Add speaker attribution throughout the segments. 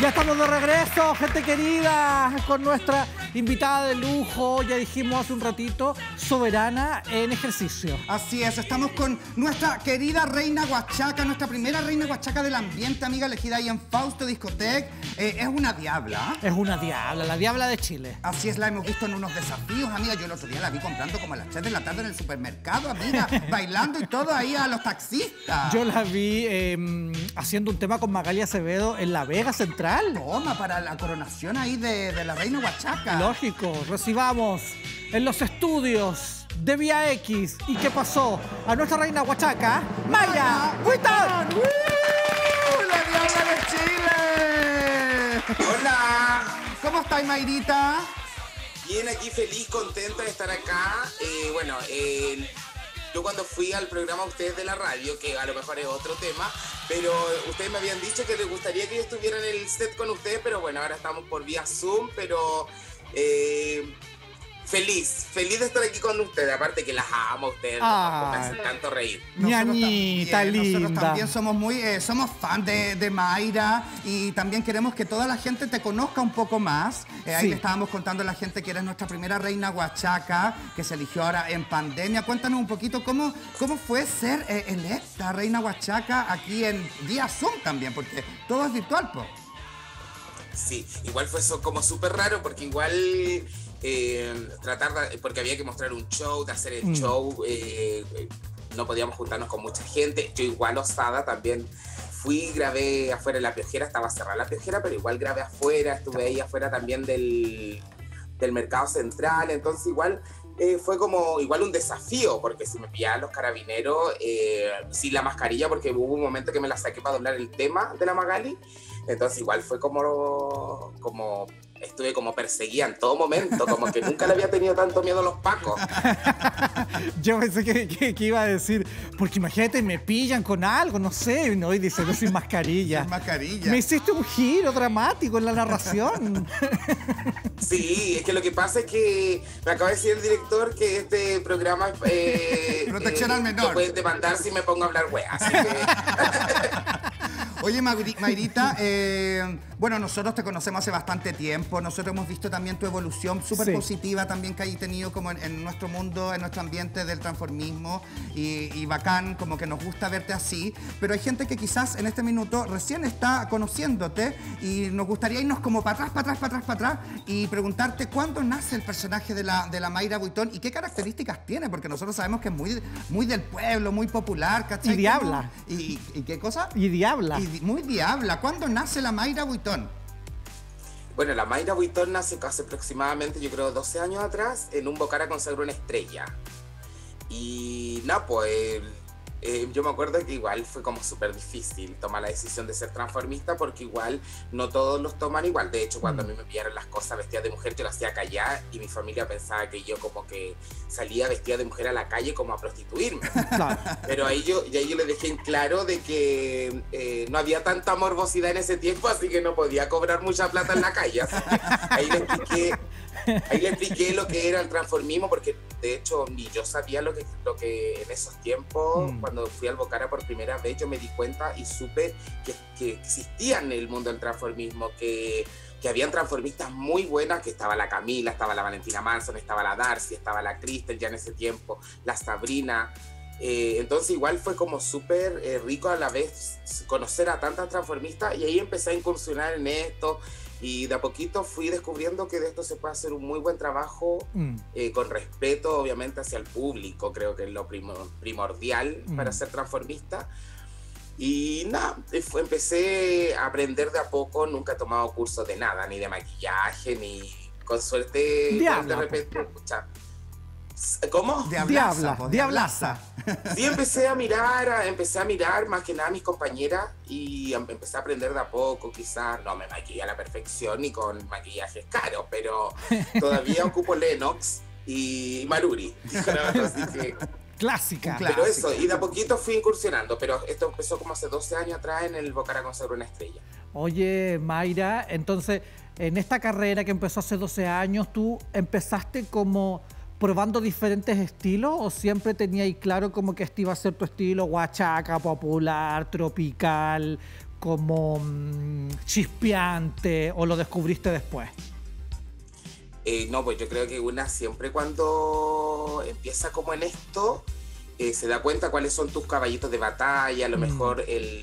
Speaker 1: Ya estamos de regreso, gente querida, con nuestra invitada de lujo, ya dijimos hace un ratito, soberana en ejercicio.
Speaker 2: Así es, estamos con nuestra querida reina Huachaca, nuestra primera reina Huachaca del ambiente, amiga elegida ahí en Fausto Discotec. Eh, es una diabla.
Speaker 1: Es una diabla, la diabla de Chile.
Speaker 2: Así es, la hemos visto en unos desafíos, amiga. Yo el otro día la vi comprando como a las 3 de la tarde en el supermercado, amiga, bailando y todo ahí a los taxistas.
Speaker 1: Yo la vi em, haciendo un tema con Magalia Acevedo en La Vega Central.
Speaker 2: Toma, para la coronación ahí de, de la reina Huachaca.
Speaker 1: Lógico, recibamos en los estudios de Vía X. ¿Y qué pasó? A nuestra reina Huachaca, Maya Huitón.
Speaker 2: ¡Uh! ¡La diabla de Chile!
Speaker 3: Hola,
Speaker 2: ¿Cómo estáis, Mayrita?
Speaker 3: bien aquí feliz, contenta de estar acá. Eh, bueno, eh, yo cuando fui al programa ustedes de la radio, que a lo mejor es otro tema, pero ustedes me habían dicho que les gustaría que yo estuviera en el set con ustedes, pero bueno, ahora estamos por vía Zoom, pero eh, feliz, feliz de estar aquí con ustedes. Aparte que las amo a ustedes,
Speaker 1: Ay.
Speaker 3: me hacen tanto reír.
Speaker 1: Ñañita
Speaker 2: también,
Speaker 1: linda.
Speaker 2: Nosotros también somos muy, eh, somos fan de, de Mayra y también queremos que toda la gente te conozca un poco más. Eh, ahí
Speaker 1: Sí.
Speaker 2: le estábamos contando a la gente que eres nuestra primera reina Huachaca, que se eligió ahora en pandemia. Cuéntanos un poquito cómo, cómo fue ser eh, electa reina Huachaca aquí en día Zoom también, porque todo es virtual, po.
Speaker 3: Sí, igual fue eso como súper raro porque igual eh, tratar de, porque había que mostrar un show, de hacer el
Speaker 1: Mm.
Speaker 3: show, eh, no podíamos juntarnos con mucha gente. Yo igual osada también fui, grabé afuera en la piojera, estaba cerrada la piojera, pero igual grabé afuera, estuve ahí afuera también del, del mercado central, entonces igual eh, fue como igual un desafío, porque si me pillaban los carabineros eh, sin la mascarilla, porque hubo un momento que me la saqué para doblar el tema de la Magali, entonces igual fue como, como estuve como perseguida en todo momento, como que nunca le había tenido tanto miedo a los pacos.
Speaker 1: Yo pensé que, que- que iba a decir, porque imagínate, me pillan con algo, no sé, ¿no? y dice, no sin mascarilla.
Speaker 2: Sin mascarilla.
Speaker 1: Me hiciste un giro dramático en la narración.
Speaker 3: Sí, es que lo que pasa es que me acaba de decir el director que este programa eh,
Speaker 2: Protección
Speaker 3: eh,
Speaker 2: al menor.
Speaker 3: Lo pueden demandar si me pongo a hablar wea. Así que
Speaker 2: Oye, Mayrita, eh, bueno, nosotros te conocemos hace bastante tiempo, nosotros hemos visto también tu evolución súper
Speaker 1: Sí.
Speaker 2: positiva también que hay tenido como en, en nuestro mundo, en nuestro ambiente del transformismo y, y bacán, como que nos gusta verte así, pero hay gente que quizás en este minuto recién está conociéndote y nos gustaría irnos como para atrás, para atrás, para atrás, para atrás y preguntarte cuándo nace el personaje de la, de la Mayra Buitón y qué características tiene, porque nosotros sabemos que es muy, muy del pueblo, muy popular, ¿cachai?
Speaker 1: Y diabla.
Speaker 2: ¿Y, y- y qué cosa?
Speaker 1: Y diabla.
Speaker 2: Y muy diabla. ¿Cuándo nace la Mayra Buitón?
Speaker 3: Bueno, la Mayra Buitón nace hace aproximadamente, yo creo, 12 años atrás, en un Bocara consagró una estrella. Y nada, pues eh, yo me acuerdo que igual fue como súper difícil tomar la decisión de ser transformista porque igual no todos los toman igual. De hecho, cuando a mí me pillaron las cosas vestidas de mujer, yo lo hacía callar y mi familia pensaba que yo como que salía vestida de mujer a la calle como a prostituirme.
Speaker 1: Claro.
Speaker 3: Pero ahí yo, y ahí yo le dejé en claro de que eh, no había tanta morbosidad en ese tiempo, así que no podía cobrar mucha plata en la calle. Así que ahí le expliqué, ahí le expliqué lo que era el transformismo, porque de hecho ni yo sabía lo que, lo que en esos tiempos,
Speaker 1: Mm.
Speaker 3: cuando fui al Bocara por primera vez, yo me di cuenta y supe que, que existía en el mundo del transformismo, que que habían transformistas muy buenas, que estaba la Camila, estaba la Valentina Manson, estaba la Darcy, estaba la Crystal ya en ese tiempo, la Sabrina. Eh, entonces igual fue como súper eh, rico a la vez conocer a tantas transformistas y ahí empecé a incursionar en esto y de a poquito fui descubriendo que de esto se puede hacer un muy buen trabajo
Speaker 1: Mm.
Speaker 3: eh, con respeto obviamente hacia el público, creo que es lo primo- primordial
Speaker 1: Mm.
Speaker 3: para ser transformista. Y nada, empecé a aprender de a poco, nunca he tomado cursos de nada, ni de maquillaje, ni con suerte
Speaker 1: Diabla,
Speaker 3: de repente, pucha. ¿Cómo?
Speaker 2: Diablaza,
Speaker 1: Diabla, diablaza.
Speaker 3: Sí, empecé a mirar, a- empecé a mirar más que nada a mis compañeras y em- empecé a aprender de a poco, quizás no me maquillé a la perfección ni con maquillajes caros, pero todavía ocupo Lennox y Maruri. Así que,
Speaker 1: Clásica.
Speaker 2: Claro.
Speaker 3: pero eso, y de a poquito fui incursionando, pero esto empezó como hace 12 años atrás en el Bocara Consagró una estrella.
Speaker 1: Oye, Mayra, entonces, en esta carrera que empezó hace 12 años, tú empezaste como probando diferentes estilos o siempre teníais claro como que este iba a ser tu estilo huachaca, popular, tropical, como mm, chispeante o lo descubriste después?
Speaker 3: Eh, no, pues yo creo que una siempre cuando empieza como en esto, eh, se da cuenta cuáles son tus caballitos de batalla, a lo mm. mejor el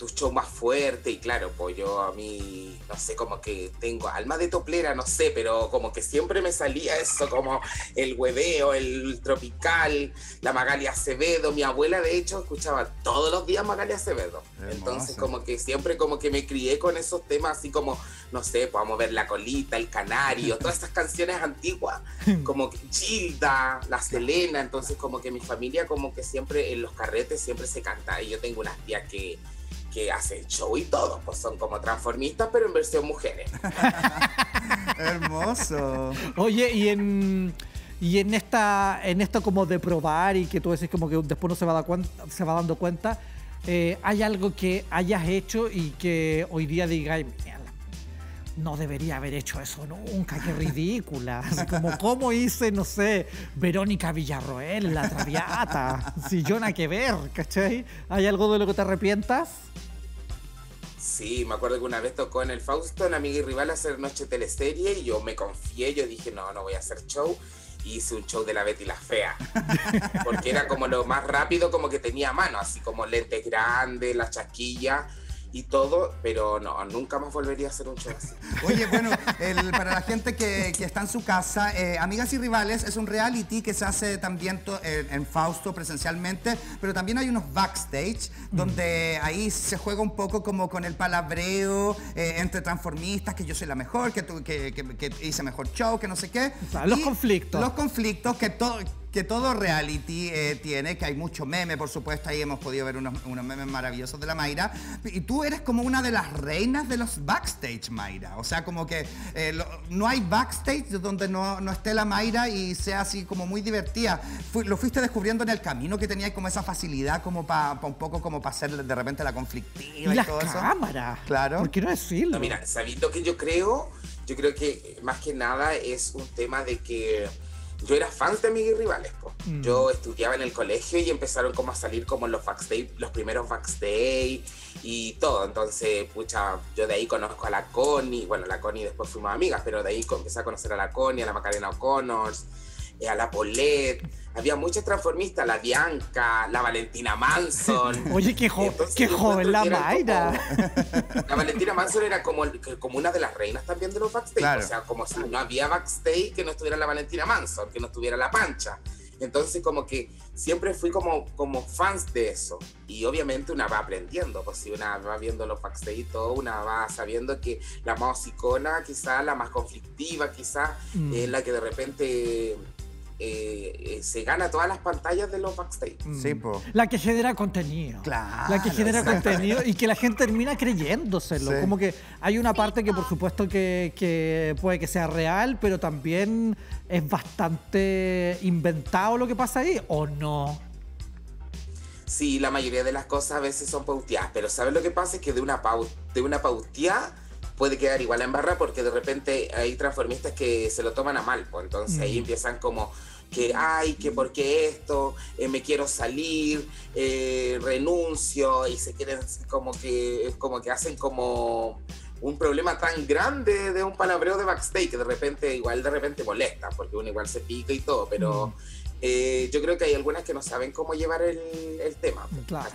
Speaker 3: tu show más fuerte y claro, pues yo a mí, no sé, como que tengo alma de toplera, no sé, pero como que siempre me salía eso, como el hueveo, el tropical, la Magalia Acevedo, mi abuela de hecho escuchaba todos los días Magalia Acevedo, entonces como que siempre como que me crié con esos temas así como, no sé, podemos ver La Colita, El Canario, todas estas canciones antiguas, como Gilda, La Selena, entonces como que mi familia como que siempre en los carretes siempre se canta y yo tengo unas tías que que hacen show y todo, pues son como transformistas, pero en versión mujeres.
Speaker 2: Hermoso.
Speaker 1: Oye, y en y en esta en esto como de probar y que tú decís como que después no se va, se va dando cuenta, eh, hay algo que hayas hecho y que hoy día digáis, no debería haber hecho eso nunca, qué ridícula. Como, ¿cómo hice, no sé, Verónica Villarroel, la Traviata? Si yo nada que ver, ¿cachai? ¿Hay algo de lo que te arrepientas?
Speaker 3: Sí, me acuerdo que una vez tocó en el Fausto, en Amiga y Rival, hacer noche teleserie y yo me confié, yo dije, no, no voy a hacer show. Hice un show de la Betty la Fea. Porque era como lo más rápido, como que tenía mano, así como lentes grandes, la chasquilla y todo, pero no, nunca más volvería a hacer un show así.
Speaker 2: Oye, bueno, para la gente que, está en su casa, eh, Amigas y Rivales es un reality que se hace también en, Fausto presencialmente, pero también hay unos backstage donde ahí se juega un poco como con el palabreo eh, entre transformistas, que yo soy la mejor, que, que, hice mejor show, que no sé qué.
Speaker 1: los conflictos.
Speaker 2: Los conflictos que todo que todo reality eh, tiene, que hay mucho meme, por supuesto, ahí hemos podido ver unos, memes maravillosos de la Mayra. Y tú eres como una de las reinas de los backstage, Mayra. O sea, como que eh, no hay backstage donde no, no, esté la Mayra y sea así como muy divertida. lo fuiste descubriendo en el camino que tenías como esa facilidad como para un poco como para hacer de repente la conflictiva y,
Speaker 1: y
Speaker 2: todo
Speaker 1: cámara.
Speaker 2: Claro.
Speaker 1: ¿Por qué no decirlo?
Speaker 3: mira, sabiendo que yo creo, yo creo que más que nada es un tema de que yo era fan de mis rivales. Mm. Yo estudiaba en el colegio y empezaron como a salir como los backstage, los primeros backstage y todo. Entonces, pucha, yo de ahí conozco a la Connie, bueno, la Connie después fuimos amigas, pero de ahí empecé a conocer a la Connie, a la Macarena O'Connor, eh, a la Polet había muchas transformistas, la Bianca, la Valentina Manson.
Speaker 1: Oye, qué, qué joven la Mayra.
Speaker 3: la Valentina Manson era como, como una de las reinas también de los backstage. O sea, como si no había backstage que no estuviera la Valentina Manson, que no estuviera la Pancha. Entonces, como que siempre fui como, como fans de eso. Y obviamente una va aprendiendo, pues si una va viendo los backstage y todo, una va sabiendo que la más icona, quizá la más conflictiva, quizá mm. es la que de repente eh, eh, se gana todas las pantallas de los backstage.
Speaker 2: Sí, po.
Speaker 1: La que genera contenido.
Speaker 2: Claro.
Speaker 1: La que genera contenido y que la gente termina creyéndoselo. Como que hay una parte que por supuesto que, puede que sea real, pero también es bastante inventado lo que pasa ahí, ¿o no?
Speaker 3: Sí, la mayoría de las cosas a veces son pauteadas, pero ¿sabes lo que pasa? Es que de una, paut de una pauteada puede quedar igual en barra porque de repente hay transformistas que se lo toman a mal, pues entonces ahí mm. empiezan como que, ay, que por qué esto, eh, me quiero salir, eh, renuncio, y se quieren como que, como que hacen como un problema tan grande de un palabreo de backstage que de repente, igual de repente molesta, porque uno igual se pica y todo, pero... Mm. Eh, yo creo que hay algunas que no saben cómo llevar el, tema.
Speaker 2: Claro.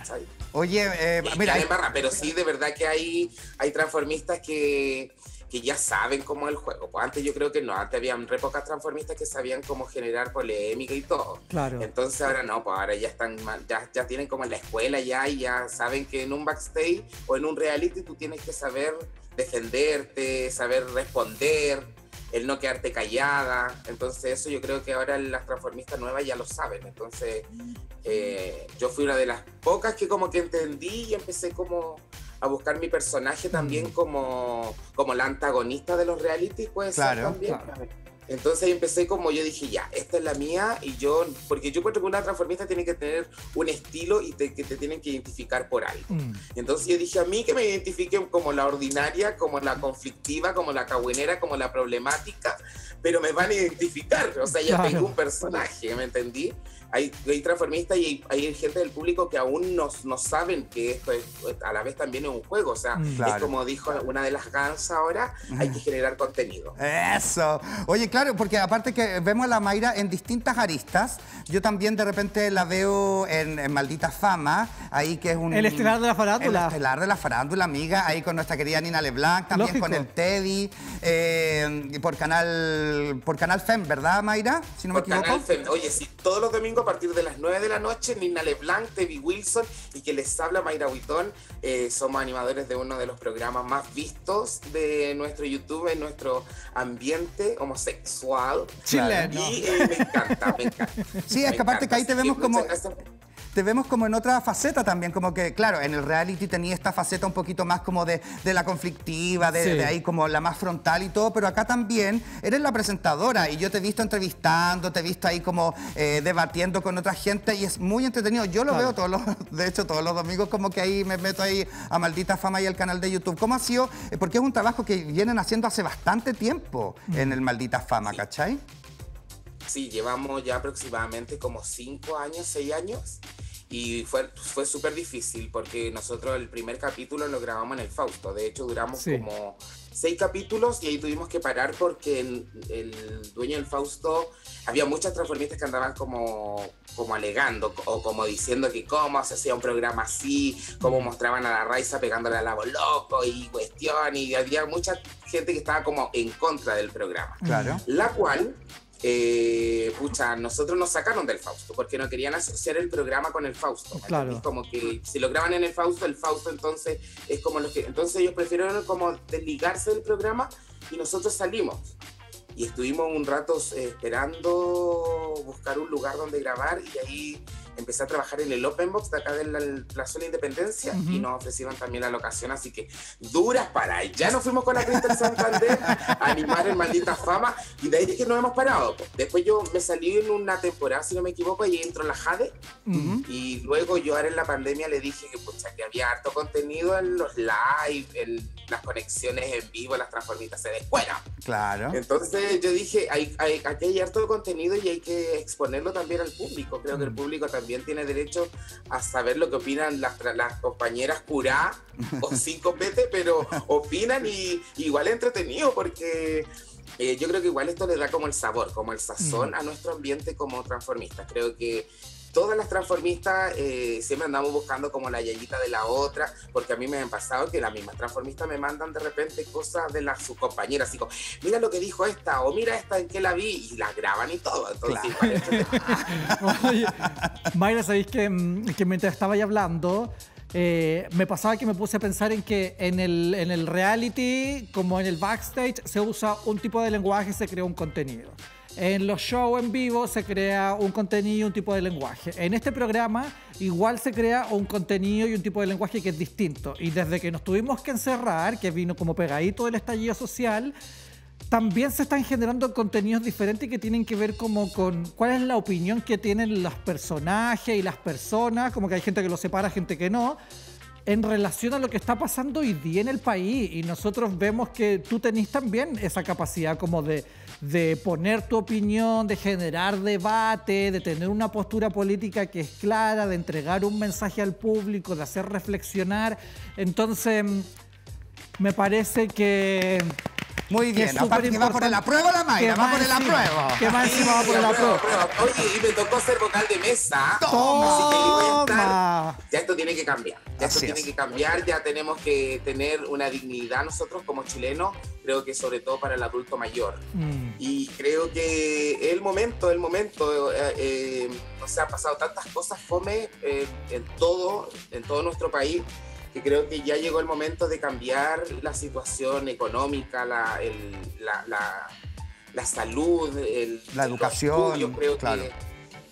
Speaker 2: Oye,
Speaker 3: mira. pero sí, de verdad que hay, hay transformistas que, que ya saben cómo es el juego. Pues antes yo creo que no, antes había re pocas transformistas que sabían cómo generar polémica y todo.
Speaker 1: Claro.
Speaker 3: Entonces ahora no, pues ahora ya están, ya, ya tienen como en la escuela ya y ya saben que en un backstage o en un reality tú tienes que saber defenderte, saber responder, el no quedarte callada. Entonces eso yo creo que ahora las transformistas nuevas ya lo saben. Entonces eh, yo fui una de las pocas que como que entendí y empecé como a buscar mi personaje también mm. como, como la antagonista de los realities, puede ser también. Entonces ahí empecé como yo dije, ya, esta es la mía y yo, porque yo encuentro que una transformista tiene que tener un estilo y que te tienen que identificar por algo. Mm. Entonces yo dije, a mí que me identifiquen como la ordinaria, como la conflictiva, como la cagüinera, como la problemática, pero me van a identificar, o sea, ya tengo un personaje, ¿me entendí? Hay, transformistas y hay, gente del público que aún no, no, saben que esto es, a la vez también es un juego. O sea, mm. es como dijo una de las gans ahora, hay que generar contenido.
Speaker 2: Eso. Oye, claro, porque aparte que vemos a la Mayra en distintas aristas, yo también de repente la veo en, Maldita Fama, ahí que es un...
Speaker 1: El estelar de la farándula.
Speaker 2: El estelar de la farándula, amiga, ahí con nuestra querida Nina Leblanc, también con el Teddy, eh, por canal por canal FEM, ¿verdad, Mayra?
Speaker 3: Si no me equivoco. Canal FEM. Oye, sí, todos los domingos a partir de las 9 de la noche, Nina Leblanc, Debbie Wilson y que les habla Mayra Huitón. Eh, somos animadores de uno de los programas más vistos de nuestro YouTube, en nuestro ambiente homosexual.
Speaker 2: Chileno.
Speaker 3: Y eh, me encanta, me encanta.
Speaker 2: Sí, es que aparte que ahí te vemos como te vemos como en otra faceta también, como que, claro, en el reality tenía esta faceta un poquito más como de, la conflictiva, de, ahí como la más frontal y todo, pero acá también eres la presentadora y yo te he visto entrevistando, te he visto ahí como eh, debatiendo con otra gente y es muy entretenido. Yo lo veo todos los, de hecho, todos los domingos como que ahí me meto ahí a Maldita Fama y al canal de YouTube. ¿Cómo ha sido? Eh, porque es un trabajo que vienen haciendo hace bastante tiempo en el Maldita Fama, ¿cachai?
Speaker 3: Sí, llevamos ya aproximadamente como cinco años, seis años. Y fue, fue súper difícil porque nosotros el primer capítulo lo grabamos en el Fausto. De hecho, duramos como seis capítulos y ahí tuvimos que parar porque el, dueño del Fausto, había muchas transformistas que andaban como, como alegando o como diciendo que cómo se hacía un programa así, cómo mostraban a la Raiza pegándole al lavo loco y cuestión. Y había mucha gente que estaba como en contra del programa.
Speaker 2: Claro.
Speaker 3: La cual eh, pucha, nosotros nos sacaron del Fausto porque no querían asociar el programa con el Fausto.
Speaker 1: Claro.
Speaker 3: Como que si lo graban en el Fausto, el Fausto entonces es como lo que. Entonces ellos prefirieron como desligarse del programa y nosotros salimos. Y estuvimos un rato eh, esperando buscar un lugar donde grabar y ahí empecé a trabajar en el Open Box de acá de la Plaza de la Independencia y nos ofrecieron también la locación, así que duras para Ya nos fuimos con la Cristal Santander a animar en Maldita Fama y de ahí es que no hemos parado. Después yo me salí en una temporada, si no me equivoco, y entro la Jade y luego yo ahora en la pandemia le dije que, pucha, que había harto contenido en los live, en las conexiones en vivo, las transformistas se descuelan.
Speaker 2: Claro.
Speaker 3: Entonces yo dije, hay, hay, aquí hay harto contenido y hay que exponerlo también al público. Creo que el público también también tiene derecho a saber lo que opinan las, las compañeras curá o sin copete, pero opinan y, igual es entretenido porque eh, yo creo que igual esto le da como el sabor, como el sazón mm. a nuestro ambiente como transformistas. Creo que todas las transformistas eh, siempre andamos buscando como la yayita de la otra, porque a mí me han pasado que las mismas transformistas me mandan de repente cosas de las sus compañeras, así como, mira lo que dijo esta, o mira esta en que la vi, y la graban y todo. Entonces,
Speaker 1: Mayra, sabéis que, mm, que mientras estaba ahí hablando, eh, me pasaba que me puse a pensar en que en el, en el reality, como en el backstage, se usa un tipo de lenguaje y se crea un contenido. En los shows en vivo se crea un contenido y un tipo de lenguaje. En este programa igual se crea un contenido y un tipo de lenguaje que es distinto. Y desde que nos tuvimos que encerrar, que vino como pegadito el estallido social, también se están generando contenidos diferentes que tienen que ver como con cuál es la opinión que tienen los personajes y las personas, como que hay gente que lo separa, gente que no en relación a lo que está pasando hoy día en el país. Y nosotros vemos que tú tenés también esa capacidad como de, de poner tu opinión, de generar debate, de tener una postura política que es clara, de entregar un mensaje al público, de hacer reflexionar. Entonces, me parece que
Speaker 2: muy bien, aparte que va por la prueba la Mayra, va por la prueba.
Speaker 1: ¿Qué más encima va por la prueba?
Speaker 3: Oye, y me tocó ser vocal de mesa.
Speaker 1: Toma. Así que voy a
Speaker 3: estar. Ya esto tiene que cambiar. Ya esto tiene que cambiar, ya tenemos que tener una dignidad nosotros como chilenos, creo que sobre todo para el adulto mayor. Mm. Y creo que es el momento, el momento, eh, eh, o sea, ha pasado tantas cosas fome eh, en todo, en todo nuestro país que creo que ya llegó el momento de cambiar la situación económica, la, la, la, salud, el,
Speaker 2: la educación.
Speaker 3: Yo creo que,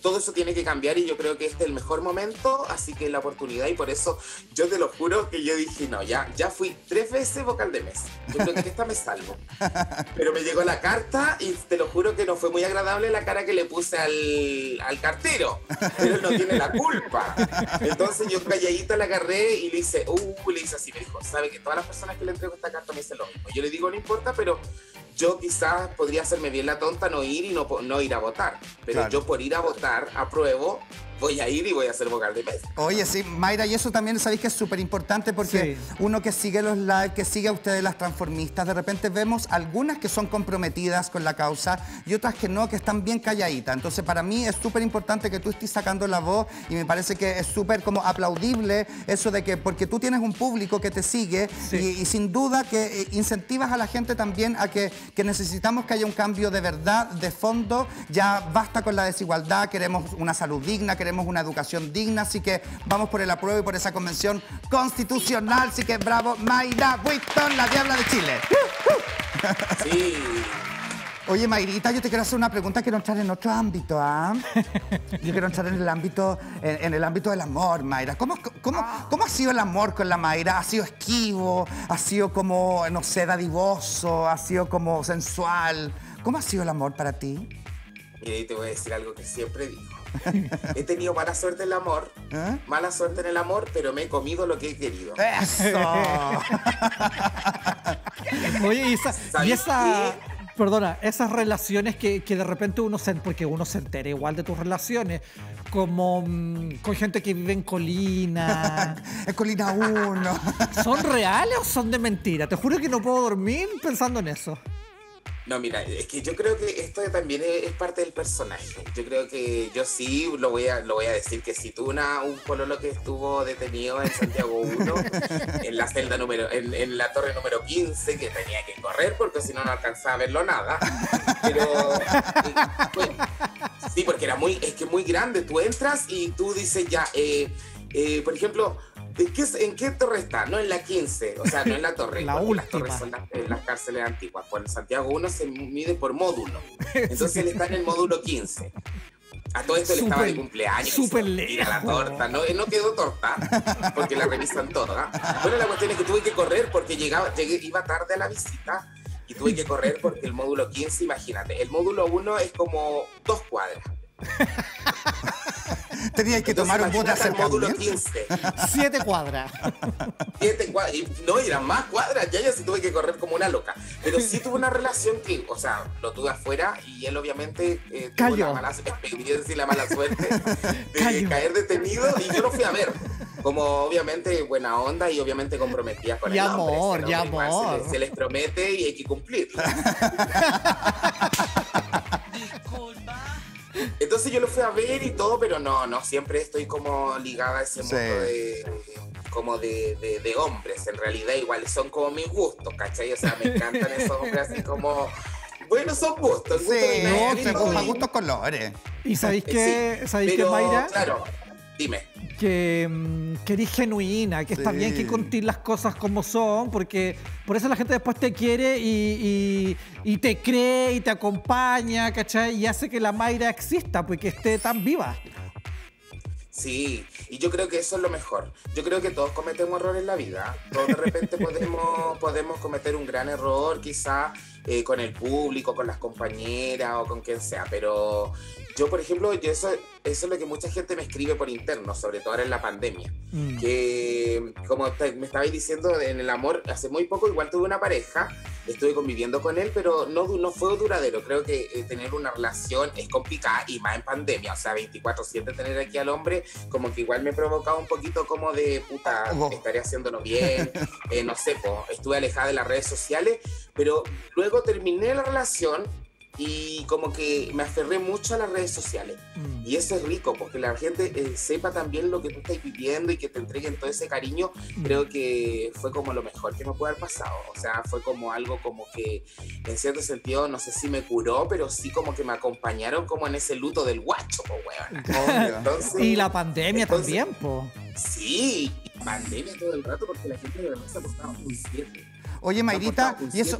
Speaker 3: todo eso tiene que cambiar y yo creo que este es el mejor momento, así que la oportunidad y por eso yo te lo juro que yo dije, no, ya, ya fui tres veces vocal de mes. Yo creo que esta me salvo. Pero me llegó la carta y te lo juro que no fue muy agradable la cara que le puse al, al cartero, pero no tiene la culpa. Entonces yo calladita la agarré y le hice, uh, le hice así, me dijo, sabe que todas las personas que le entrego esta carta me dicen lo mismo. Yo le digo, no importa, pero yo quizás podría hacerme bien la tonta, no ir y no, no ir a votar. Pero yo por ir a votar, apruebo voy a ir y voy a hacer vocal de mes.
Speaker 2: Oye, sí, Mayra, y eso también sabéis que es súper importante porque uno que sigue los live, que sigue a ustedes las transformistas, de repente vemos algunas que son comprometidas con la causa y otras que no, que están bien calladitas. Entonces, para mí es súper importante que tú estés sacando la voz y me parece que es súper como aplaudible eso de que, porque tú tienes un público que te sigue y, sin duda que eh, incentivas a la gente también a que, que necesitamos que haya un cambio de verdad, de fondo, ya basta con la desigualdad, queremos una salud digna, queremos una educación digna, así que vamos por el apruebo y por esa convención constitucional, así que bravo, Mayra Whitton, la diabla de Chile.
Speaker 3: Sí.
Speaker 2: Oye, Mayrita, yo te quiero hacer una pregunta, quiero entrar en otro ámbito, ¿ah? Yo quiero entrar en el ámbito, en, el ámbito del amor, Mayra. ¿Cómo, cómo, ¿Cómo ha sido el amor con la Mayra? ¿Ha sido esquivo? ¿Ha sido como, no sé, dadivoso? ¿Ha sido como sensual? ¿Cómo ha sido el amor para ti?
Speaker 3: Y te voy a decir algo que siempre digo. He tenido mala suerte en el amor, ¿Eh? mala suerte en el amor, pero me he comido lo que he querido.
Speaker 2: ¡Eso!
Speaker 1: Oye, y esa, perdona, esas relaciones que, de repente uno se, porque uno se entera igual de tus relaciones, como mm, con gente que vive en colina.
Speaker 2: es colina 1.
Speaker 1: ¿Son reales o son de mentira? Te juro que no puedo dormir pensando en eso.
Speaker 3: No, mira, es que yo creo que esto también es, parte del personaje. Yo creo que yo sí lo voy a, lo voy a decir que si tú una, un pololo que estuvo detenido en Santiago 1, en la celda número, en, la torre número 15, que tenía que correr porque si no no alcanzaba a verlo nada. Pero sí, porque era muy, es que muy grande. Tú entras y tú dices ya, eh, eh, por ejemplo, ¿En qué, torre está? No en la 15, o sea, no en la torre.
Speaker 1: la.
Speaker 3: Las torres son las, cárceles antiguas. Por Santiago 1 se mide por módulo. Entonces él está en el módulo 15. A todo esto le estaba de cumpleaños.
Speaker 1: Súper lejos.
Speaker 3: la torta. No, no quedó torta, porque la revisan toda. Bueno, la cuestión es que tuve que correr porque llegaba, llegué, iba tarde a la visita y tuve que correr porque el módulo 15, imagínate, el módulo 1 es como dos cuadras.
Speaker 2: Tenías que tomar un bote
Speaker 3: el módulo 15.
Speaker 1: Siete cuadras.
Speaker 3: Siete cuadras. Y, no, eran más cuadras. Ya, ya sí tuve que correr como una loca. Pero sí tuve una relación que, o sea, lo tuve afuera y él obviamente eh, tuvo la mala experiencia y la mala suerte de caer detenido y yo lo fui a ver. Como obviamente buena onda y obviamente comprometida con
Speaker 1: y
Speaker 3: el
Speaker 1: amor, hombre. Y amor,
Speaker 3: se, se les promete y hay que cumplir. Entonces yo lo fui a ver y todo, pero no, no, siempre estoy como ligada a ese mundo de, como de, de, hombres, en realidad igual son como mis gustos, ¿cachai? O sea, me encantan esos hombres así como... Bueno, son gustos.
Speaker 2: Sí, gusto no, son gustos colores.
Speaker 1: ¿Y sabéis qué, ¿sabéis qué, Mayra?
Speaker 3: Claro, dime
Speaker 1: que, mm, que eres genuina, que está bien que contir las cosas como son, porque por eso la gente después te quiere y, te cree y te acompaña, ¿cachai? Y hace que la Mayra exista, porque esté tan viva.
Speaker 3: Sí, y yo creo que eso es lo mejor. Yo creo que todos cometemos errores en la vida. Todos de repente podemos, podemos cometer un gran error, quizá eh, con el público, con las compañeras o con quien sea, pero yo, por ejemplo, yo eso, eso es lo que mucha gente me escribe por interno, sobre todo ahora en la pandemia. Mm. Que, como me estabais diciendo, en el amor, hace muy poco igual tuve una pareja, estuve conviviendo con él, pero no, no fue duradero. Creo que eh, tener una relación es complicada y más en pandemia. O sea, 24-7 tener aquí al hombre, como que igual me provocaba un poquito como de puta, estaré haciéndolo bien. Eh, no sé, estuve alejada de las redes sociales, pero luego terminé la relación y como que me aferré mucho a las redes sociales. Mm. Y eso es rico, porque la gente eh, sepa también lo que tú estás viviendo y que te entreguen todo ese cariño, mm. creo que fue como lo mejor que me puede haber pasado. O sea, fue como algo como que en cierto sentido, no sé si me curó, pero sí como que me acompañaron como en ese luto del guacho, po,
Speaker 1: y la pandemia también, po.
Speaker 3: Sí, pandemia todo el rato porque la gente de verdad se portaba muy cierto.
Speaker 2: Oye, Mayrita, y eso,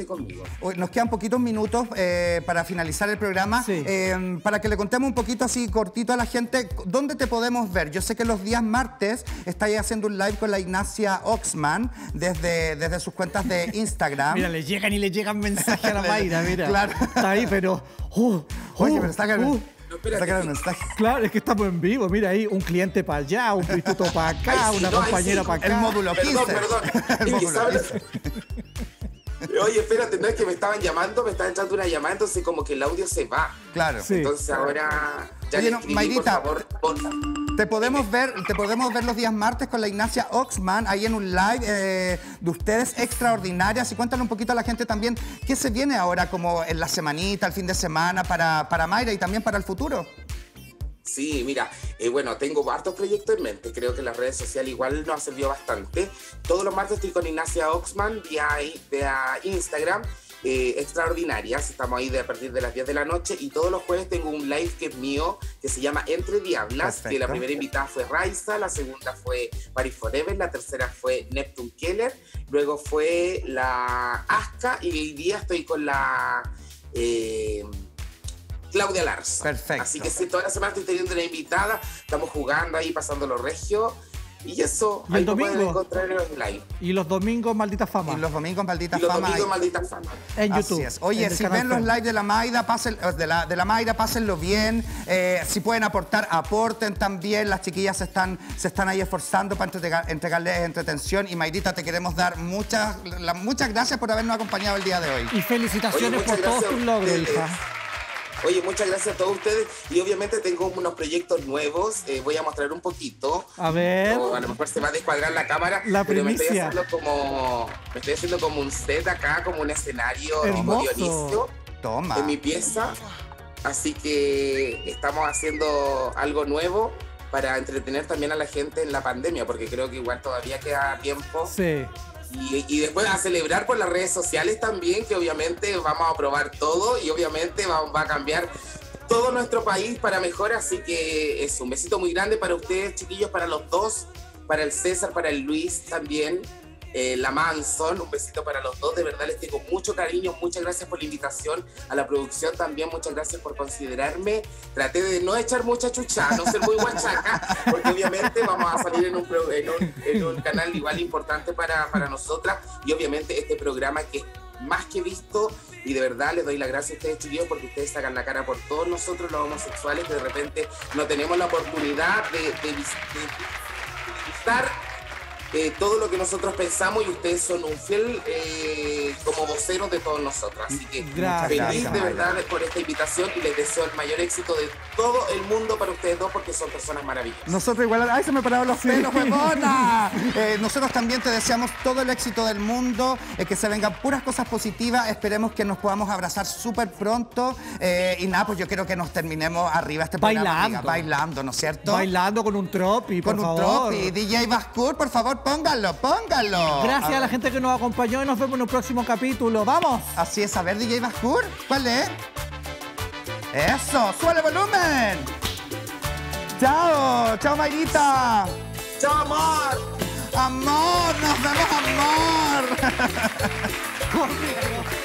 Speaker 2: nos quedan poquitos minutos eh, para finalizar el programa. Em, para que le contemos un poquito así cortito a la gente, ¿dónde te podemos ver? Yo sé que los días martes estáis haciendo un live con la Ignacia Oxman desde, desde sus cuentas de Instagram.
Speaker 1: mira, le llegan y le llegan mensajes a la Mayra, mira.
Speaker 2: claro.
Speaker 1: Está ahí, pero... Uh, uh, Oye,
Speaker 2: pero está...
Speaker 1: Uh, Claro, es que estamos en vivo. Mira ahí, un cliente para allá, un instituto para acá, una compañera para acá.
Speaker 2: El módulo 15.
Speaker 3: Perdón, perdón.
Speaker 2: el módulo 15.
Speaker 3: Oye, espérate, no es que me estaban llamando, me estaba entrando una llamada, entonces como que el audio se va.
Speaker 2: Claro.
Speaker 3: Entonces ahora. Ya
Speaker 2: oye, no, Mayrita,
Speaker 3: por favor,
Speaker 2: te podemos ver, te podemos ver los días martes con la Ignacia Oxman ahí en un live eh, de ustedes extraordinarias. Y cuéntale un poquito a la gente también qué se viene ahora como en la semanita, el fin de semana para, para Mayra y también para el futuro.
Speaker 3: Sí, mira, eh, bueno, tengo hartos proyectos en mente. Creo que las redes sociales igual nos ha servido bastante. Todos los martes estoy con Ignacia Oxman vía, vía Instagram. eh, extraordinarias, estamos ahí de, a partir de las 10 de la noche y todos los jueves tengo un live que es mío que se llama Entre Diablas, que
Speaker 2: Perfecto.
Speaker 3: la primera invitada fue Raiza, la segunda fue Paris Forever, la tercera fue Neptune Keller, luego fue la Aska y hoy día estoy con la eh, Claudia Larza.
Speaker 2: Perfecto.
Speaker 3: Así que sí, toda la semana estoy teniendo una invitada, estamos jugando ahí, pasando los regios. Y eso,
Speaker 1: ¿Y el
Speaker 3: ahí lo pueden
Speaker 1: domingo?
Speaker 3: encontrar en los live.
Speaker 1: Y los domingos, maldita fama.
Speaker 2: Y los domingos, maldita
Speaker 3: Y los
Speaker 2: fama.
Speaker 3: domingos, maldita fama.
Speaker 1: En
Speaker 2: Así
Speaker 1: YouTube.
Speaker 2: es. Oye, si ven los
Speaker 1: Fem.
Speaker 2: lives de la pasen, eh, de la, de la Mayra, pásenlo bien. Eh, si pueden aportar, aporten también. Las chiquillas se están, se están ahí esforzando para entregar- entregarles entretención. Y Mayrita, te queremos dar muchas, la- muchas gracias por habernos acompañado el día de hoy.
Speaker 1: Y felicitaciones
Speaker 3: Oye,
Speaker 1: por todos tus logros, hija.
Speaker 3: Oye, muchas gracias a todos ustedes. Y obviamente tengo unos proyectos nuevos. eh, voy a mostrar un poquito.
Speaker 1: A ver.
Speaker 3: O a lo mejor se va a descuadrar la cámara.
Speaker 1: La
Speaker 3: pero me estoy haciendo como. Me estoy haciendo como un set acá, como un escenario
Speaker 1: Hermoso.
Speaker 3: Dionisio.
Speaker 2: Toma.
Speaker 3: en mi pieza. Así que estamos haciendo algo nuevo para entretener también a la gente en la pandemia, porque creo que igual todavía queda tiempo.
Speaker 1: Sí.
Speaker 3: Y, después a celebrar por las redes sociales también, que obviamente vamos a probar todo y obviamente va, va a cambiar todo nuestro país para mejor. Así que es un besito muy grande para ustedes, chiquillos, para los dos, para el César, para el Luis también. Eh, la Manson, un besito para los dos, de verdad les tengo mucho cariño, muchas gracias por la invitación, a la producción también, muchas gracias por considerarme, traté de no echar mucha chucha, no ser muy guachaca, porque obviamente vamos a salir en un, en un, en un canal igual importante para, para nosotras, y obviamente este programa que es más que visto, y de verdad les doy las gracias a ustedes chiquillos porque ustedes sacan la cara por todos nosotros los homosexuales que de repente no tenemos la oportunidad de, de, de- de eh, todo lo que nosotros pensamos y ustedes son un fiel eh, como voceros de todos nosotros. Así que
Speaker 1: Gracias.
Speaker 3: feliz de
Speaker 2: Mayra.
Speaker 3: verdad por esta invitación y les deseo el mayor éxito de todo el mundo para ustedes dos porque son personas maravillosas.
Speaker 2: Nosotros igual, ay, se me pararon los pelos, huevona. Eh, nosotros también te deseamos todo el éxito del mundo, eh, que se vengan puras cosas positivas. Esperemos que nos podamos abrazar súper pronto. Eh, y nada, pues yo quiero que nos terminemos arriba este programa.
Speaker 1: Bailando.
Speaker 2: amiga, bailando, ¿no es cierto?
Speaker 1: Bailando con un tropi, por
Speaker 2: Con un
Speaker 1: favor.
Speaker 2: tropi. DJ Bascour, por favor, póngalo, póngalo.
Speaker 1: Gracias a, la gente que nos acompañó y nos vemos en un próximo capítulo. ¡Vamos!
Speaker 2: Así es, a ver, DJ Bascour, ¿cuál es? Eso, sube el volumen. Chao, chao Mayrita.
Speaker 3: ¡Chao, amor!
Speaker 2: Amor, nos vemos amor.